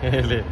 嘿嘿嘿